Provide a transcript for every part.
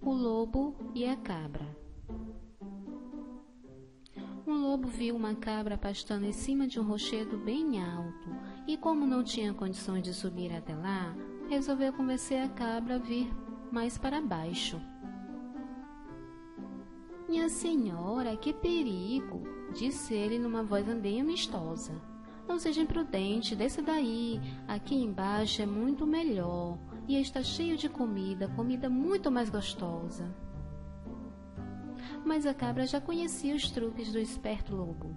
O lobo e a cabra. Um lobo viu uma cabra pastando em cima de um rochedo bem alto e, como não tinha condições de subir até lá, resolveu convencer a cabra a vir mais para baixo. Minha senhora, que perigo! disse ele numa voz bem amistosa. Não seja imprudente, desça daí. Aqui embaixo é muito melhor e está cheio de comida, comida muito mais gostosa. Mas a cabra já conhecia os truques do esperto lobo.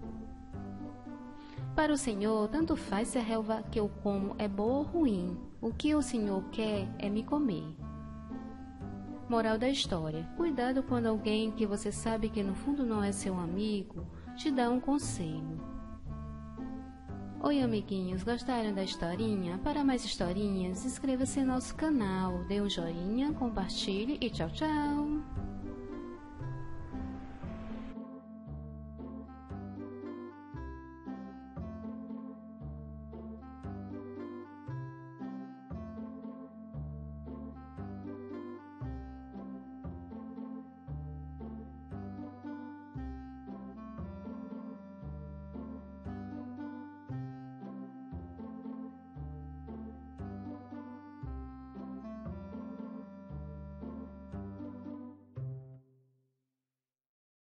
Para o senhor, tanto faz se a relva que eu como é boa ou ruim. O que o senhor quer é me comer. Moral da história: Cuidado quando alguém que você sabe que no fundo não é seu amigo te dá um conselho. Oi, amiguinhos, gostaram da historinha? Para mais historinhas, inscreva-se no nosso canal, dê um joinha, compartilhe e tchau, tchau!